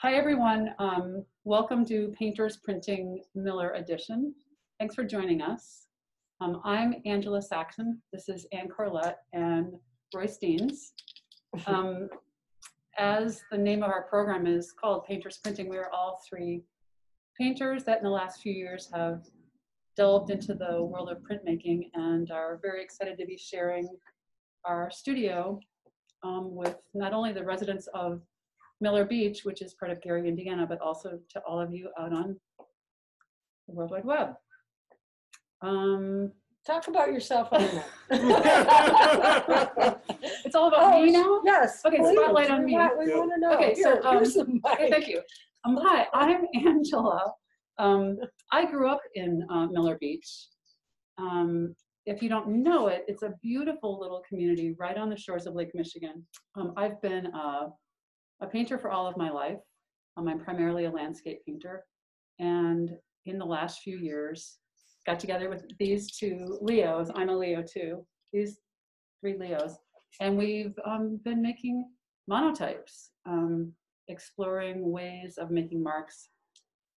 Hi, everyone. Um, welcome to Painters Printing Miller Edition. Thanks for joining us. Um, I'm Angela Saxon. This is Anne Corlett and Royce Deans. Um, as the name of our program is called Painters Printing, we are all three painters that in the last few years have delved into the world of printmaking and are very excited to be sharing our studio um, with not only the residents of Miller Beach, which is part of Gary, Indiana, but also to all of you out on the World Wide Web. Um, Talk about yourself a minute. it's all about me Oh, now? Yes. Okay, please. spotlight on me. want- We Yeah. want to know. Okay, so, Here, um, here's the Okay, thank you. Um, hi, I'm Angela. Um, I grew up in uh, Miller Beach. Um, if you don't know it, it's a beautiful little community right on the shores of Lake Michigan. Um, I've been uh, a painter for all of my life. Um, I'm primarily a landscape painter. And in the last few years, got together with these two Leos. I'm a Leo too. These three Leos. And we've um, been making monotypes, um, exploring ways of making marks.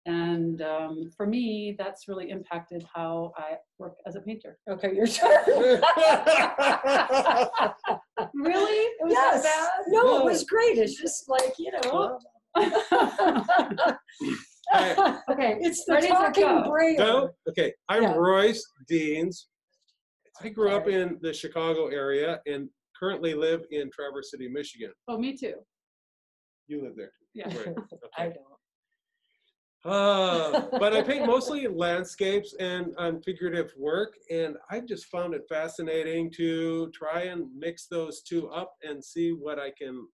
And um, for me, that's really impacted how I work as a painter. Okay, your turn. Really? It was Yes. that No, it was great. It's just like, you know. bad? okay, It's the ready to talking go. braille. No? Okay, I'm Yeah. Royce Deans. I grew up in the Chicago area and currently live in Traverse City, Michigan. Oh, me too. You live there too. Yeah. Right. I Okay. don't. Uh, but I paint mostly landscapes and um, figurative work, and I just found it fascinating to try and mix those two up and see what I can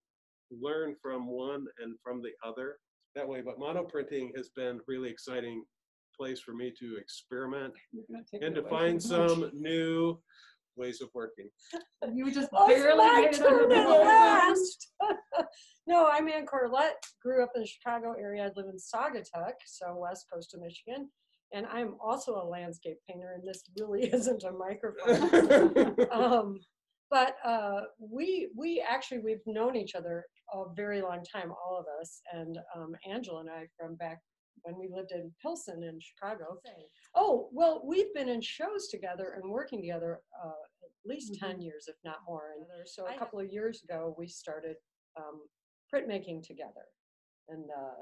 learn from one and from the other that way. But mono printing has been really exciting place for me to experiment You're gonna take and to find some new ways of working. You just Oh, barely my made it under the last. No, I'm Anne Corlett, grew up in the Chicago area. I live in Saugatuck, so west coast of Michigan. And I'm also a landscape painter, and this really isn't a microphone. um, but uh, we we actually we've known each other a very long time, all of us, and um, Angela and I from back when we lived in Pilsen in Chicago. Oh well, we've been in shows together and working together uh, at least ten years, if not more. And so a couple of years ago, we started um, printmaking together, and. Uh,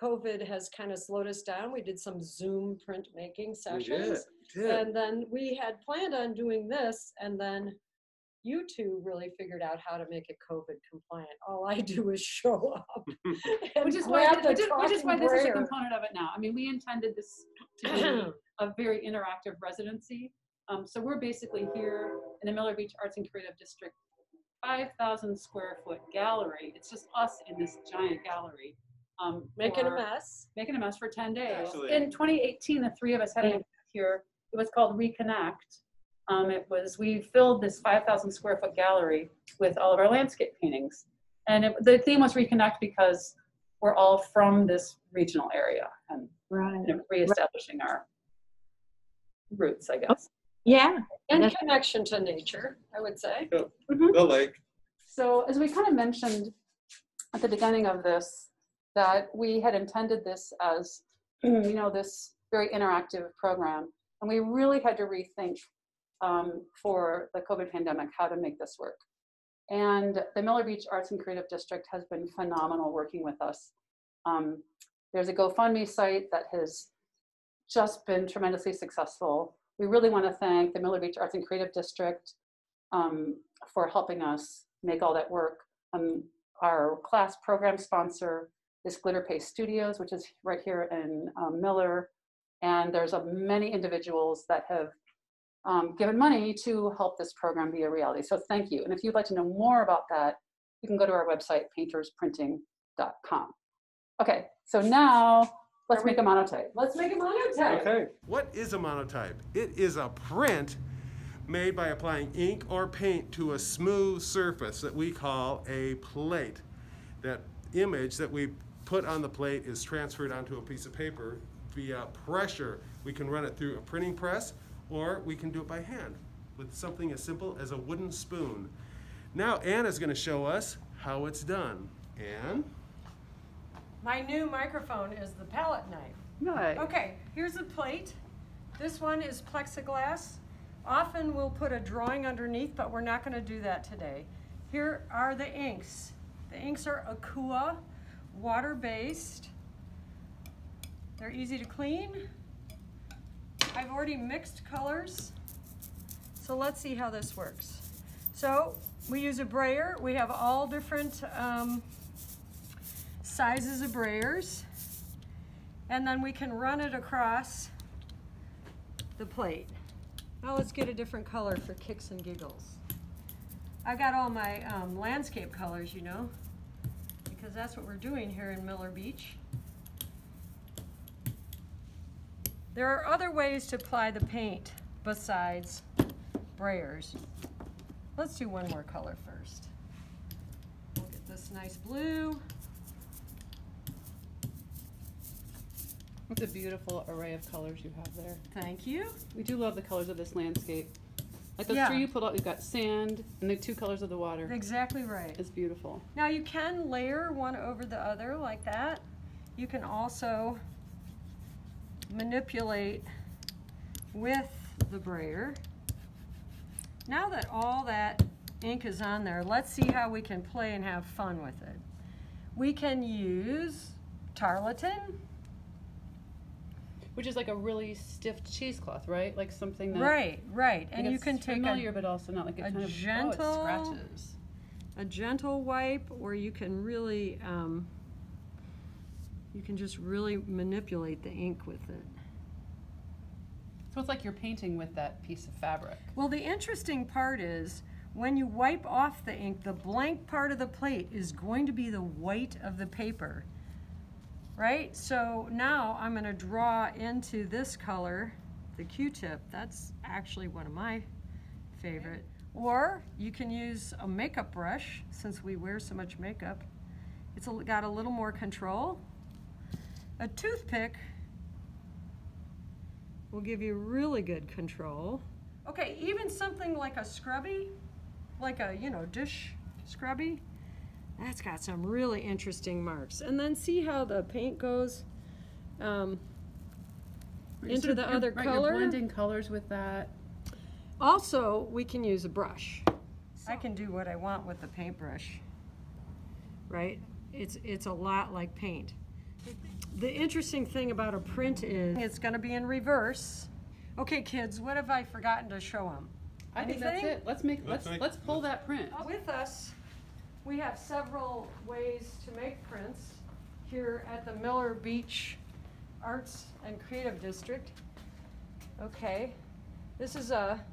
COVID has kind of slowed us down. We did some Zoom printmaking We sessions. did, did. And then we had planned on doing this, and then you two really figured out how to make it COVID compliant. All I do is show up. Which is why, the which is, which is why this is a component of it now. I mean, we intended this to be a very interactive residency. Um, so we're basically here in the Miller Beach Arts and Creative District, 5,000 square foot gallery. It's just us in this giant gallery. Um, Making a mess. Making a mess for 10 days. Actually- In 2018, the three of us had an event here. It was called Reconnect. Um, it was, we filled this 5,000 square foot gallery with all of our landscape paintings. And it, the theme was Reconnect because we're all from this regional area and Right. you know, reestablishing our roots, I guess. Yeah. And That's- connection to nature, I would say. the lake. So as we kind of mentioned at the beginning of this, that we had intended this as, you know, this very interactive program. And we really had to rethink um, for the COVID pandemic how to make this work. And the Miller Beach Arts and Creative District has been phenomenal working with us. Um, there's a GoFundMe site that has just been tremendously successful. We really want to thank the Miller Beach Arts and Creative District um, for helping us make all that work. Um, our class program sponsor is Glitter Paste Studios, which is right here in um, Miller. And there's a many individuals that have um, given money to help this program be a reality. So thank you. And if you'd like to know more about that, you can go to our website, paintersprinting.com. Okay, so now let's make a monotype. Let's make a monotype. Okay. What is a monotype? It is a print made by applying ink or paint to a smooth surface that we call a plate. That image that we put on the plate is transferred onto a piece of paper via pressure. We can run it through a printing press or we can do it by hand with something as simple as a wooden spoon. Now Anne is going to show us how it's done. Anne? My new microphone is the palette knife. Right. Okay, here's a plate. This one is plexiglass. Often we'll put a drawing underneath, but we're not gonna do that today. Here are the inks. The inks are Akua, water-based. They're easy to clean. I've already mixed colors. So let's see how this works. So we use a brayer. We have all different um, sizes of brayers. And then we can run it across the plate. Now let's get a different color for kicks and giggles. I got all my um, landscape colors, you know, because that's what we're doing here in Miller Beach. There are other ways to apply the paint besides brayers. Let's do one more color first. We'll get this nice blue. What a beautiful array of colors you have there. Thank you. We do love the colors of this landscape. Like those Yeah. three you pulled out, you've got sand and the two colors of the water. Exactly right. It's beautiful. Now you can layer one over the other like that. You can also manipulate with the brayer. Now that all that ink is on there, let's see how we can play and have fun with it. We can use tarlatan. Which is like a really stiff cheesecloth, right? Like something that Right, right. And you can take familiar, a, but also not like a kind of oh, gentle- scratches. a gentle wipe or you can really, um, you can just really manipulate the ink with it. So it's like you're painting with that piece of fabric. Well, the interesting part is when you wipe off the ink, the blank part of the plate is going to be the white of the paper. Right? So now I'm going to draw into this color, the Q-tip. That's actually one of my favorite. Or you can use a makeup brush since we wear so much makeup. It's got a little more control. A toothpick will give you really good control. Okay, even something like a scrubby, like a, you know, dish scrubby, that's got some really interesting marks. And then see how the paint goes um, into sort of- the you're- other right, color. You're blending colors with that. Also, we can use a brush. I can do what I want with the paintbrush, right? It's, it's a lot like paint. The interesting thing about a print is it's gonna be in reverse. Okay, kids, what have I forgotten to show them? I think that's it. Let's make Let's let's make- let's pull that print. With us, we have several ways to make prints here at the Miller Beach Arts and Creative District. Okay, this is a,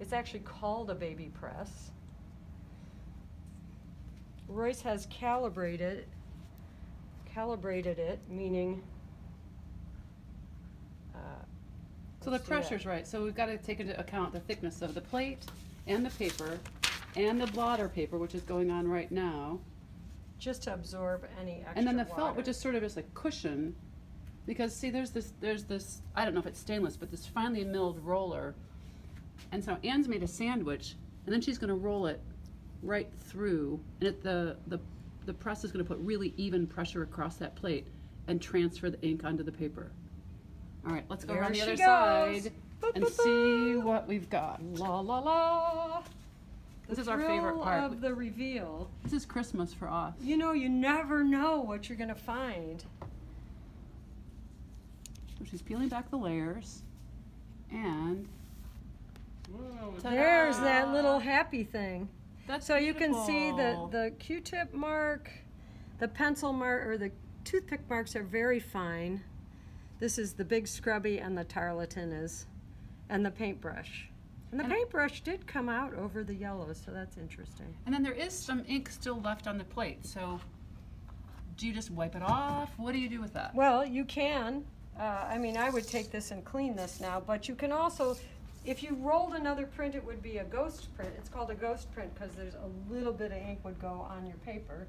it's actually called a baby press. Royce has calibrated, calibrated it, meaning, uh, So the let's do that. pressure's right. So we've got to take into account the thickness of the plate and the paper and the blotter paper, which is going on right now. just to absorb any extra And then the felt, water. which is sort of just a cushion, because see, there's this, there's this, I don't know if it's stainless, but this finely milled roller. And so Anne's made a sandwich, and then she's gonna roll it right through, and it, the, the, the press is gonna put really even pressure across that plate and transfer the ink onto the paper. All right, let's go There around the other goes. side Boop, and boop, see what we've got. La la la. This The is our favorite part. of the reveal. This is Christmas for us. You know, you never know what you're gonna find. So she's peeling back the layers, and Whoa, There's that little happy thing. That's So you can see the the Q-tip mark, the pencil mark, or the toothpick marks are very fine. This is the big scrubby, and the tarlatan is, and the paintbrush. And the And- paintbrush did come out over the yellow, so that's interesting. And then there is some ink still left on the plate, so do you just wipe it off? What do you do with that? Well, you can. Uh, I mean, I would take this and clean this now, but you can also, if you rolled another print, it would be a ghost print. It's called a ghost print because there's a little bit of ink would go on your paper.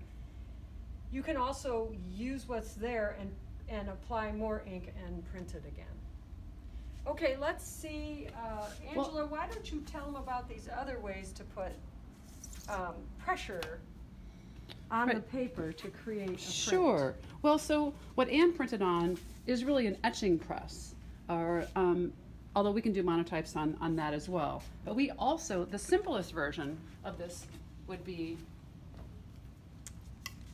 You can also use what's there and, and apply more ink and print it again. Okay, let's see, uh, Well- Angela, why don't you tell them about these other ways to put um, pressure on the paper to create a print. Sure. Well, so what Anne printed on is really an etching press, or um, although we can do monotypes on, on that as well. But we also, the simplest version of this would be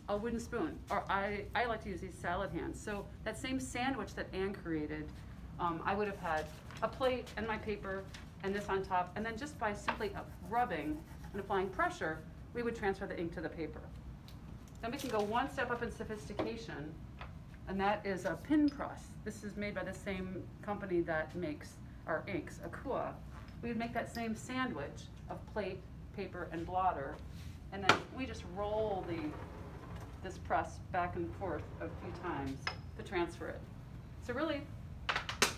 a wooden spoon, or I, I like to use these salad hands. So that same sandwich that Anne created, um, I would have had a plate and my paper and this on top, and then just by simply rubbing and applying pressure, we would transfer the ink to the paper. Then we can go one step up in sophistication, and that is a pin press. This is made by the same company that makes our inks, Akua. We would make that same sandwich of plate, paper, and blotter, and then we just roll the, this press back and forth a few times to transfer it. So really,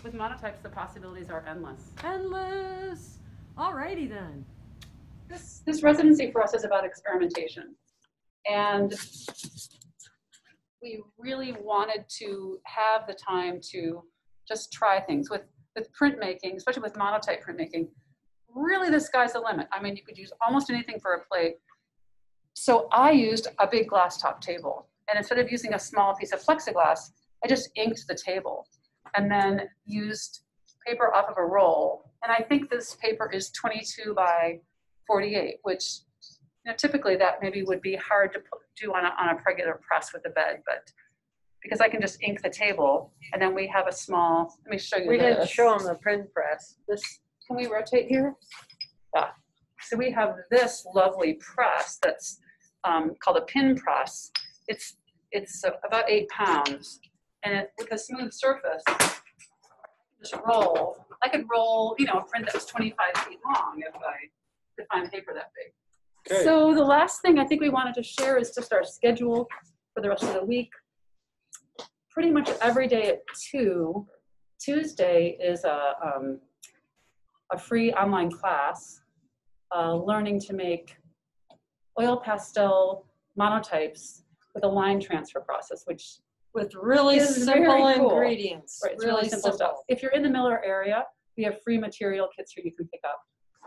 with monotypes, the possibilities are endless. Endless. Alrighty then. This, this residency for us is about experimentation. And we really wanted to have the time to just try things with, with printmaking, especially with monotype printmaking. Really, the sky's the limit. I mean, you could use almost anything for a plate. So I used a big glass top table. And instead of using a small piece of plexiglass, I just inked the table and then used paper off of a roll. And I think this paper is 22 by 48, which you know, typically that maybe would be hard to do on a, on a regular press with a bed, but because I can just ink the table and then we have a small, let me show you We this. didn't show them the print press. This, can we rotate here? Yeah. So we have this lovely press that's um, called a pin press. It's, it's uh, about eight pounds and it, with a smooth surface, just roll. I could roll, you know, a print that was 25 feet long if I could find paper that big. Okay. So the last thing I think we wanted to share is just our schedule for the rest of the week. Pretty much every day at two. Tuesday is a, um, a free online class, uh, learning to make oil pastel monotypes with a line transfer process, which With really simple cool. ingredients. Right, it's really simple stuff. If you're in the Miller area, we have free material kits here you can pick up.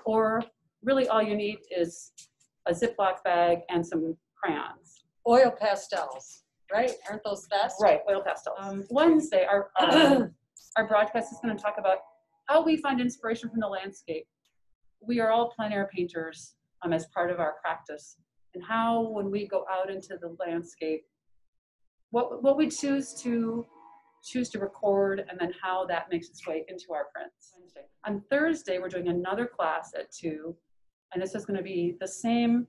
Or really all you need is a Ziploc bag and some crayons. Oil pastels, right? Aren't those best? Right, oil pastels. Um, Wednesday, our, um, our broadcast is gonna talk about how we find inspiration from the landscape. We are all plein air painters, um, as part of our practice. And how, when we go out into the landscape, what, what we choose to, choose to record and then how that makes its way into our prints. On Thursday, we're doing another class at two, and this is gonna be the same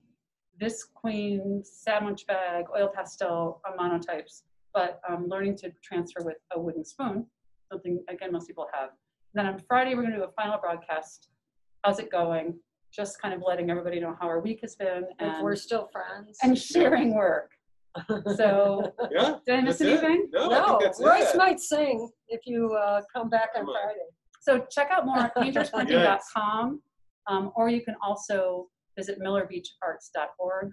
this queen sandwich bag, oil pastel uh, monotypes, but um, learning to transfer with a wooden spoon, something again most people have. Then on Friday, we're gonna do a final broadcast. How's it going? Just kind of letting everybody know how our week has been If we're still friends. and sharing work. So, Yeah? did I miss that's it? anything? No, No, Royce it. might sing if you uh, come back on Come on. Friday. So check out more at paintersprinting.com, um, or you can also visit millerbeacharts.org.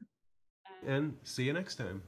And see you next time.